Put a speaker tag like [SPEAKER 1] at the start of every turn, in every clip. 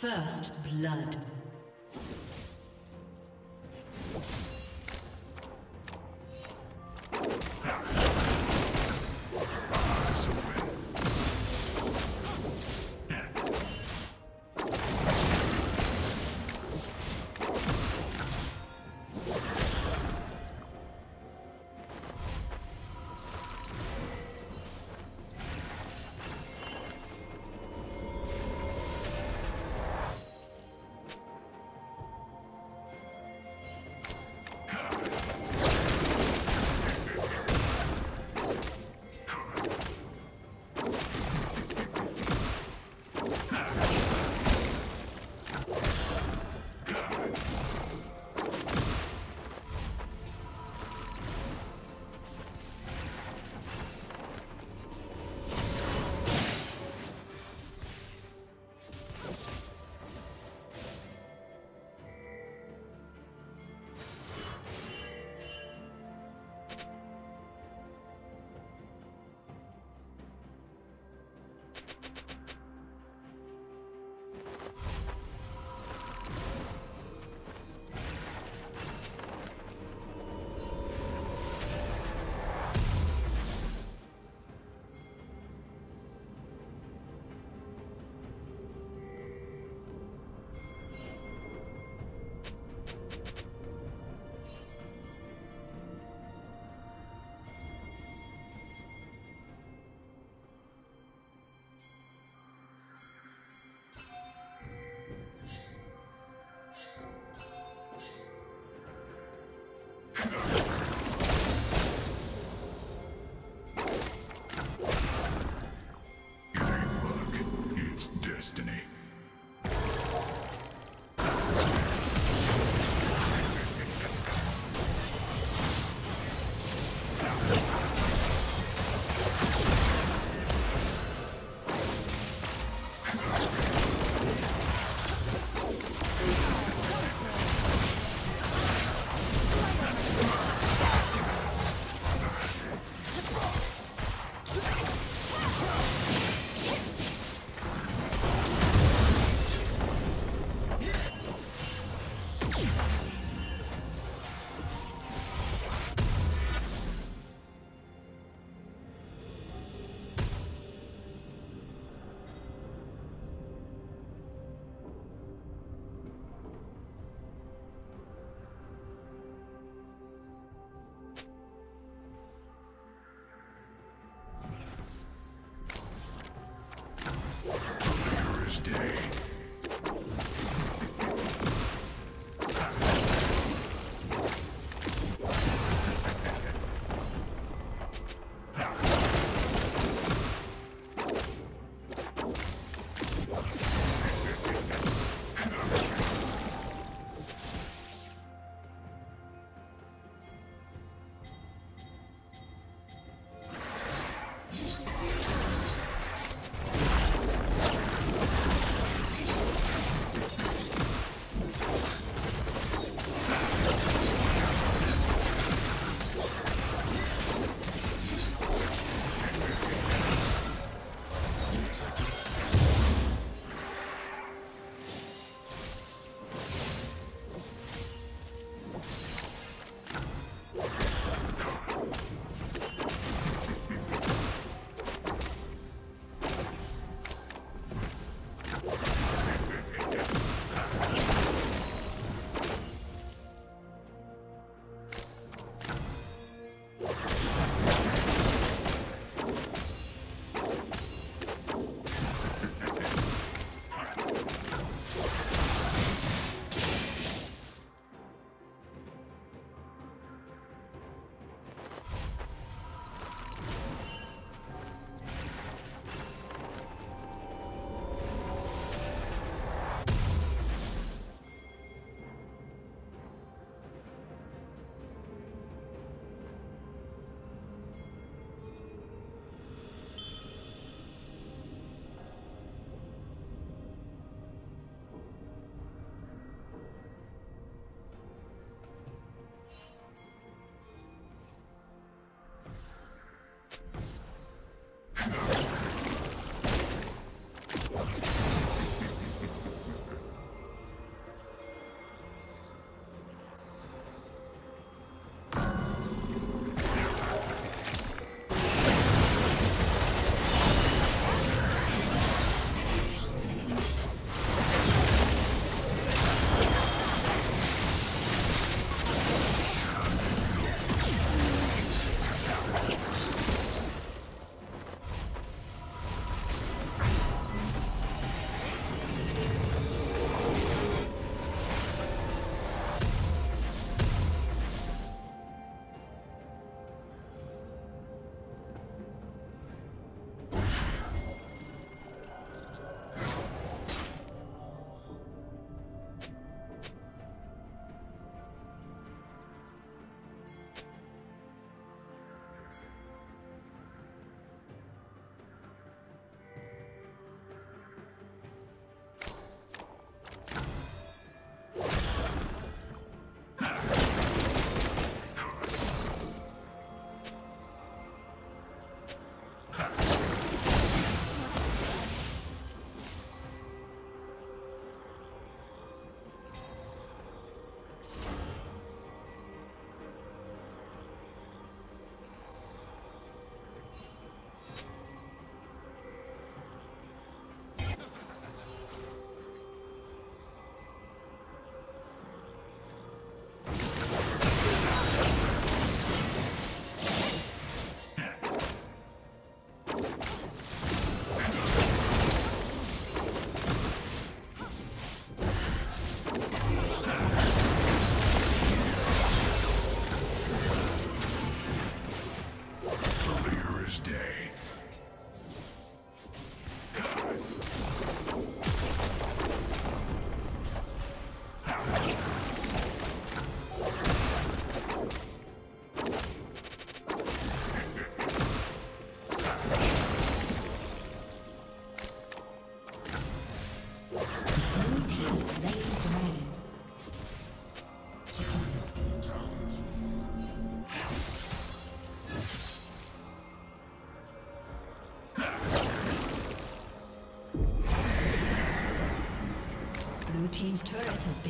[SPEAKER 1] First blood. Yeah.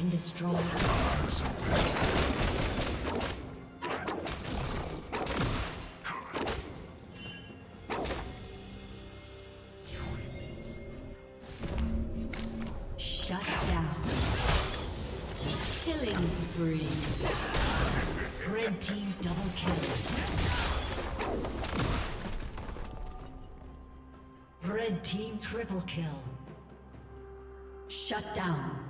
[SPEAKER 1] Been destroyed. Shut down. Killing spree. Red team double kill. Red team triple kill. Shut down.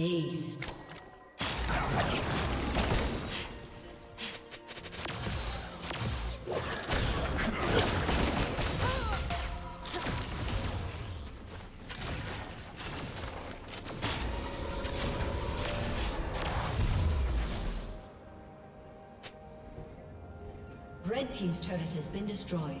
[SPEAKER 1] Ace. Red Team's turret has been destroyed.